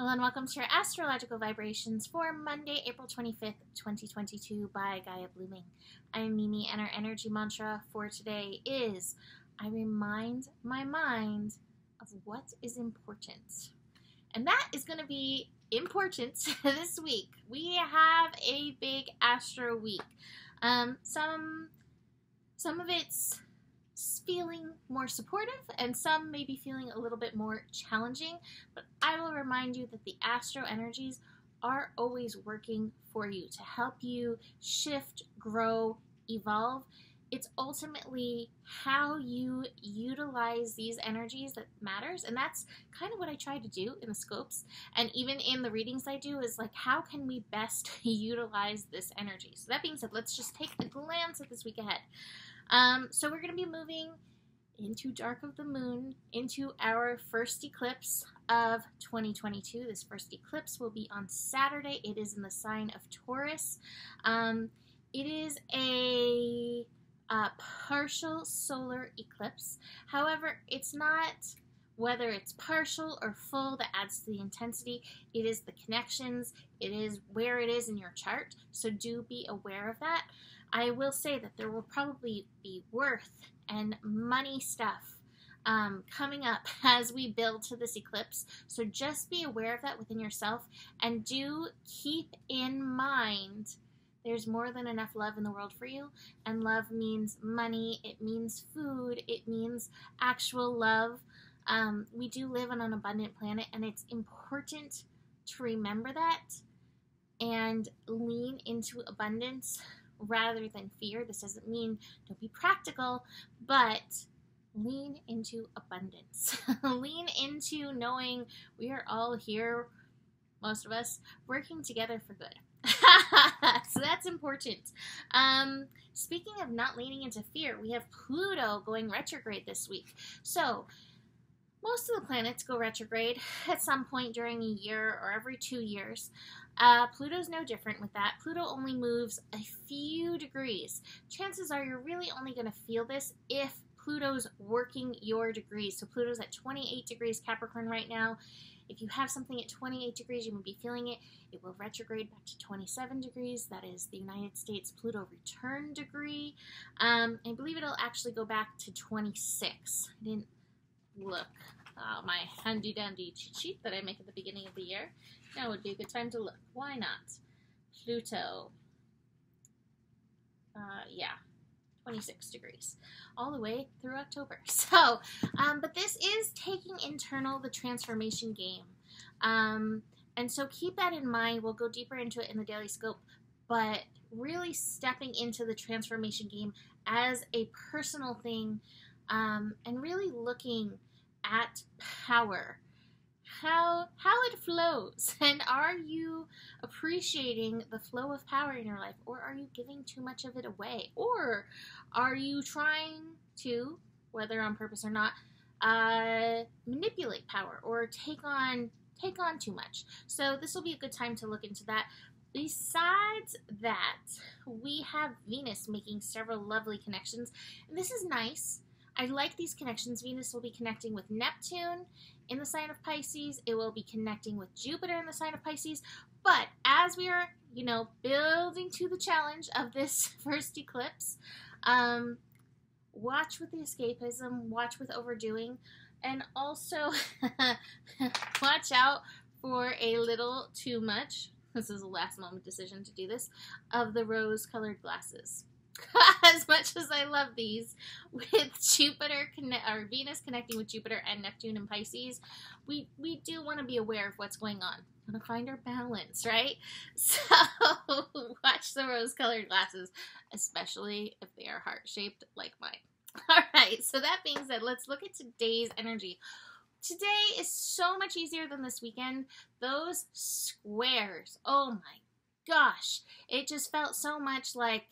Hello and welcome to your astrological vibrations for Monday, April 25th, 2022 by Gaia Blooming. I'm Mimi and our energy mantra for today is I remind my mind of what is important. And that is going to be important this week. We have a big astro week. Um, some some of it's feeling more supportive and some may be feeling a little bit more challenging. But I will remind you that the astro energies are always working for you to help you shift, grow, evolve. It's ultimately how you utilize these energies that matters. And that's kind of what I try to do in the scopes. And even in the readings I do, is like, how can we best utilize this energy? So, that being said, let's just take a glance at this week ahead. Um, so we're going to be moving into Dark of the Moon into our first eclipse of 2022. This first eclipse will be on Saturday. It is in the sign of Taurus. Um, it is a uh, partial solar eclipse. However, it's not whether it's partial or full that adds to the intensity. It is the connections, it is where it is in your chart. So do be aware of that. I will say that there will probably be worth and money stuff um, coming up as we build to this eclipse. So just be aware of that within yourself and do keep in mind there's more than enough love in the world for you. And love means money, it means food, it means actual love. Um, we do live on an abundant planet, and it's important to remember that and lean into abundance rather than fear. This doesn't mean don't be practical, but lean into abundance. lean into knowing we are all here, most of us, working together for good. so that's important. Um, speaking of not leaning into fear, we have Pluto going retrograde this week. So, most of the planets go retrograde at some point during a year or every two years. Uh, Pluto's no different with that. Pluto only moves a few degrees. Chances are you're really only going to feel this if Pluto's working your degrees. So Pluto's at 28 degrees Capricorn right now. If you have something at 28 degrees, you will be feeling it. It will retrograde back to 27 degrees. That is the United States Pluto return degree. Um, I believe it'll actually go back to 26. I didn't look. Uh, my handy dandy cheat sheet that I make at the beginning of the year. Now would be a good time to look. Why not? Pluto. Uh, yeah, 26 degrees all the way through October. So, um, but this is taking internal the transformation game. Um, and so keep that in mind. We'll go deeper into it in the daily scope, but really stepping into the transformation game as a personal thing um, and really looking at power. How how it flows. And are you appreciating the flow of power in your life? Or are you giving too much of it away? Or are you trying to whether on purpose or not uh, manipulate power? Or take on take on too much? So this will be a good time to look into that. Besides that we have venus making several lovely connections. And this is nice I like these connections. Venus will be connecting with Neptune in the sign of Pisces. It will be connecting with Jupiter in the sign of Pisces. But as we are, you know, building to the challenge of this first eclipse, um, watch with the escapism, watch with overdoing, and also watch out for a little too much. This is a last moment decision to do this of the rose colored glasses. as much as I love these, with Jupiter or Venus connecting with Jupiter and Neptune and Pisces, we we do want to be aware of what's going on. Want to find our balance, right? So watch the rose-colored glasses, especially if they are heart-shaped like mine. All right. So that being said, let's look at today's energy. Today is so much easier than this weekend. Those squares. Oh my gosh. It just felt so much like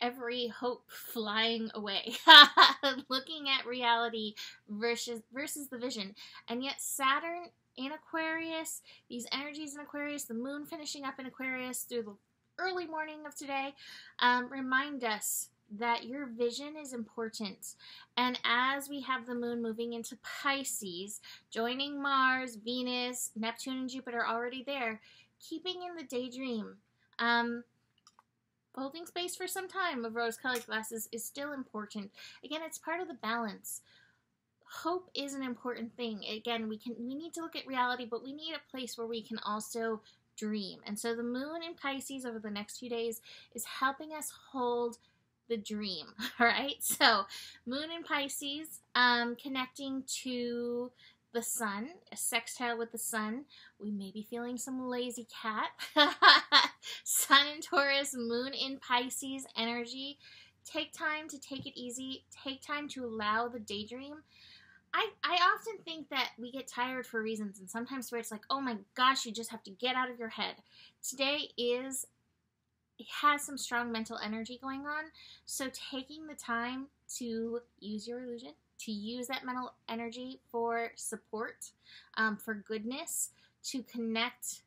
every hope flying away looking at reality versus versus the vision and yet saturn in aquarius these energies in aquarius the moon finishing up in aquarius through the early morning of today um, remind us that your vision is important. And as we have the moon moving into Pisces, joining Mars, Venus, Neptune, and Jupiter already there, keeping in the daydream. Um, holding space for some time of rose colored glasses is still important. Again, it's part of the balance. Hope is an important thing. Again, we can we need to look at reality, but we need a place where we can also dream. And so the moon in Pisces over the next few days is helping us hold the dream. All right. So moon in Pisces, um, connecting to the sun, a sextile with the sun. We may be feeling some lazy cat. sun in Taurus, moon in Pisces energy. Take time to take it easy. Take time to allow the daydream. I, I often think that we get tired for reasons, and sometimes where it's like, oh my gosh, you just have to get out of your head. Today is it has some strong mental energy going on. So taking the time to use your illusion, to use that mental energy for support, um, for goodness, to connect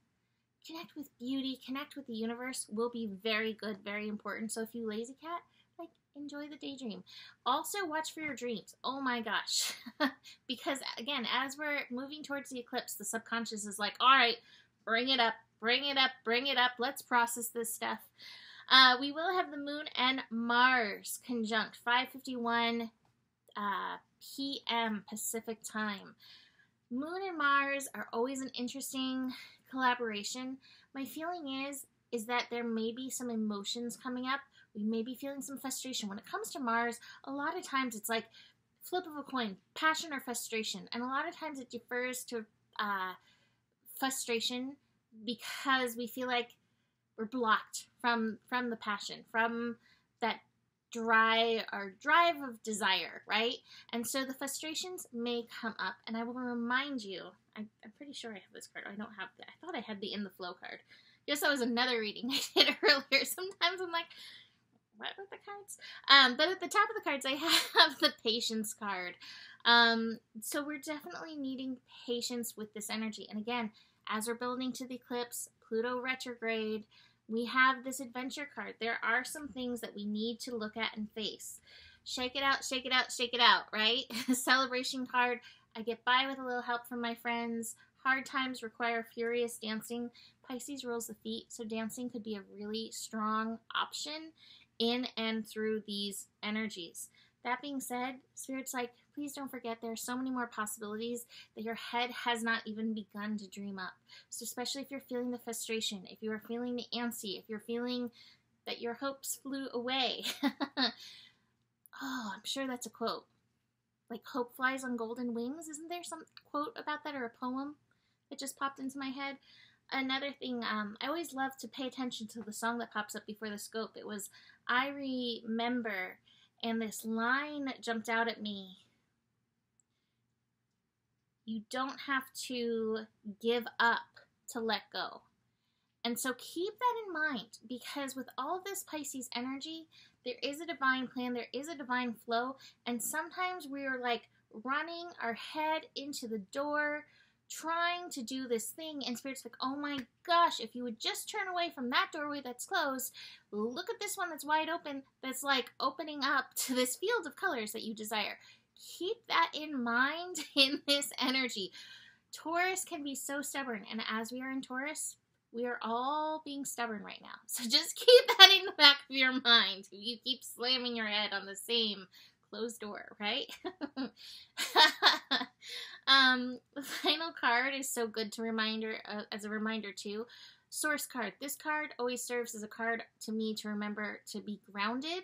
connect with beauty, connect with the universe will be very good, very important. So if you lazy cat, like enjoy the daydream. Also watch for your dreams. Oh my gosh. because again, as we're moving towards the eclipse, the subconscious is like, "All right, bring it up, bring it up, bring it up. Let's process this stuff." Uh, we will have the moon and Mars conjunct 551 uh, p.m. Pacific time. Moon and Mars are always an interesting collaboration. My feeling is is that there may be some emotions coming up. We may be feeling some frustration. When it comes to Mars, a lot of times it's like flip of a coin, passion or frustration. And a lot of times it defers to uh, frustration because we feel like we're blocked from from the passion, from dry or drive of desire, right? And so the frustrations may come up, and I will remind you. I, am pretty sure I have this card. I don't have the. I thought I had the in the flow card. Yes, that was another reading I did earlier. Sometimes I'm like, what are the cards? Um, but at the top of the cards, I have the patience card. Um, so we're definitely needing patience with this energy. And again, as we're building to the eclipse, Pluto retrograde, we have this adventure card. There are some things that we need to look at and face. Shake it out, shake it out, shake it out, right? Celebration card. I get by with a little help from my friends. Hard times require furious dancing. Pisces rules the feet, so dancing could be a really strong option in and through these energies. That being said, Spirit's like, please don't forget there are so many more possibilities that your head has not even begun to dream up. So, especially if you're feeling the frustration, if you are feeling the antsy, if you're feeling that your hopes flew away. oh, I'm sure that's a quote. Like, hope flies on golden wings. Isn't there some quote about that or a poem that just popped into my head? Another thing, um, I always love to pay attention to the song that pops up before the scope. It was I Remember and this line jumped out at me. You don't have to give up to let go. And so keep that in mind because with all this Pisces energy, there is a divine plan, there is a divine flow, and sometimes we are like running our head into the door trying to do this thing, and Spirit's like, oh my gosh, if you would just turn away from that doorway that's closed, look at this one that's wide open, that's like opening up to this field of colors that you desire. Keep that in mind in this energy. Taurus can be so stubborn, and as we are in Taurus, we are all being stubborn right now. So just keep that in the back of your mind. You keep slamming your head on the same closed door, right? um, the final card is so good to reminder uh, as a reminder too. Source card. This card always serves as a card to me to remember to be grounded,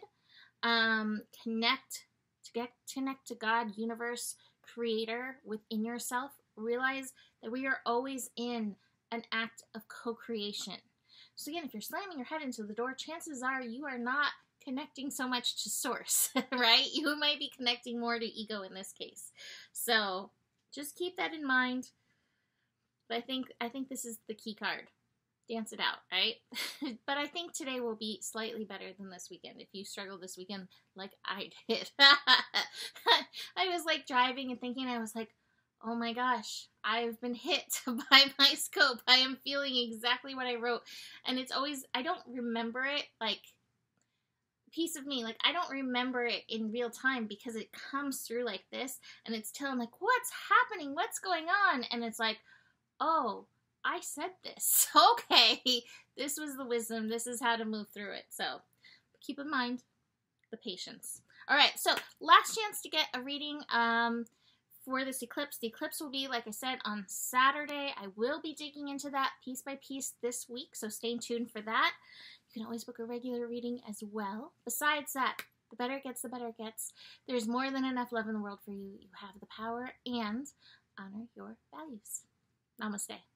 um, connect get connect to God, universe, creator within yourself. Realize that we are always in an act of co-creation. So again, if you're slamming your head into the door, chances are you are not connecting so much to source, right? You might be connecting more to ego in this case. So just keep that in mind. But I think I think this is the key card. Dance it out, right? but I think today will be slightly better than this weekend. If you struggle this weekend like I did. I was like driving and thinking I was like, oh my gosh, I've been hit by my scope. I am feeling exactly what I wrote. And it's always, I don't remember it like piece of me. Like I don't remember it in real time because it comes through like this and it's telling like what's happening? What's going on? And it's like, "Oh, I said this. Okay. This was the wisdom. This is how to move through it." So, keep in mind the patience. All right. So, last chance to get a reading um for this eclipse. The eclipse will be, like I said, on Saturday. I will be digging into that piece by piece this week, so stay tuned for that. You can always book a regular reading as well. Besides that, the better it gets, the better it gets. There's more than enough love in the world for you. You have the power and honor your values. Namaste.